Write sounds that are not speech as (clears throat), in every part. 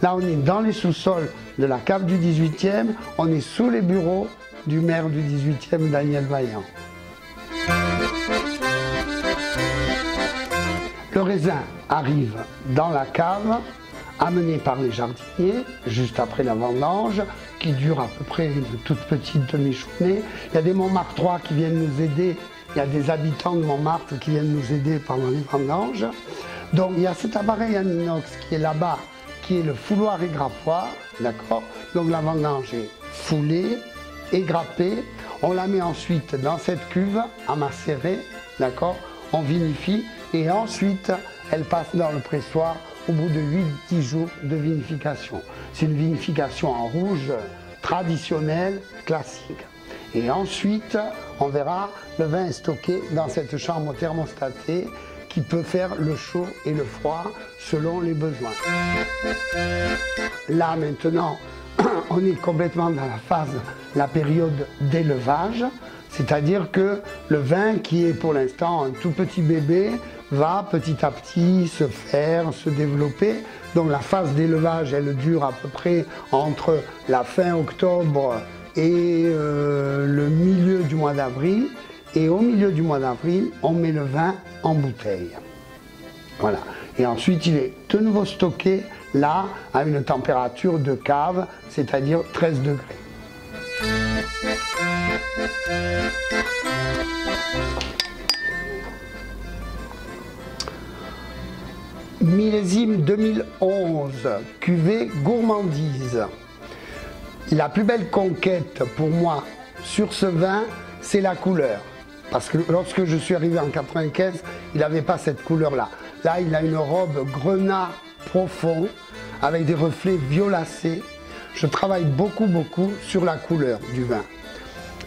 Là, on est dans les sous-sols de la cave du 18e, on est sous les bureaux du maire du 18e, Daniel Vaillant. Le raisin arrive dans la cave, amené par les jardiniers, juste après la vendange, qui dure à peu près une toute petite demi-journée. Il y a des Montmartrois qui viennent nous aider, il y a des habitants de Montmartre qui viennent nous aider pendant les vendanges. Donc il y a cet appareil en inox qui est là-bas, qui est le fouloir et grappoir, d'accord? Donc la vendange est foulée et grappée. On la met ensuite dans cette cuve à macérer, d'accord? On vinifie et ensuite elle passe dans le pressoir au bout de 8-10 jours de vinification. C'est une vinification en rouge traditionnelle, classique. Et ensuite, on verra, le vin est stocké dans cette chambre thermostatée qui peut faire le chaud et le froid selon les besoins. Là maintenant, (clears throat) on est complètement dans la phase, la période d'élevage, c'est-à-dire que le vin qui est pour l'instant un tout petit bébé va petit à petit se faire, se développer. Donc la phase d'élevage, elle dure à peu près entre la fin octobre et euh, le milieu du mois d'avril. Et au milieu du mois d'avril, on met le vin en bouteille. Voilà. Et ensuite, il est de nouveau stocké là à une température de cave, c'est-à-dire 13 degrés. Millésime 2011, cuvée gourmandise. La plus belle conquête pour moi sur ce vin, c'est la couleur. Parce que lorsque je suis arrivé en 95, il n'avait pas cette couleur-là. Là, il a une robe grenat profond avec des reflets violacés. Je travaille beaucoup, beaucoup sur la couleur du vin.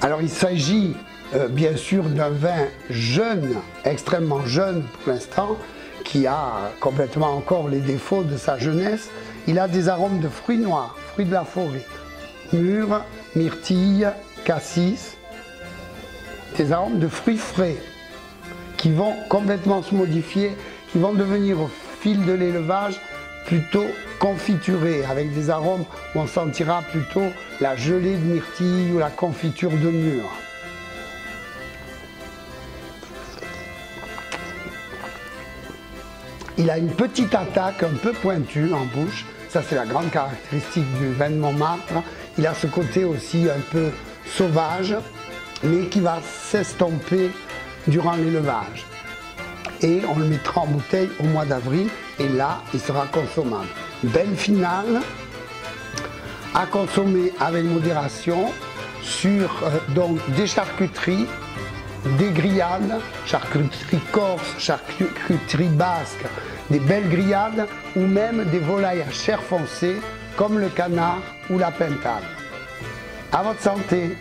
Alors, il s'agit euh, bien sûr d'un vin jeune, extrêmement jeune pour l'instant, qui a complètement encore les défauts de sa jeunesse. Il a des arômes de fruits noirs, fruits de la forêt, mûres, myrtilles, cassis, des arômes de fruits frais qui vont complètement se modifier, qui vont devenir au fil de l'élevage plutôt confiturés, avec des arômes où on sentira plutôt la gelée de myrtille ou la confiture de mûre. Il a une petite attaque un peu pointue en bouche. Ça, c'est la grande caractéristique du vin de Montmartre. Il a ce côté aussi un peu sauvage, mais qui va s'estomper durant l'élevage. Et on le mettra en bouteille au mois d'avril, et là, il sera consommable. Belle finale, à consommer avec modération sur euh, donc des charcuteries des grillades, charcuterie corse, charcuterie basque, des belles grillades ou même des volailles à chair foncée comme le canard ou la pintade. À votre santé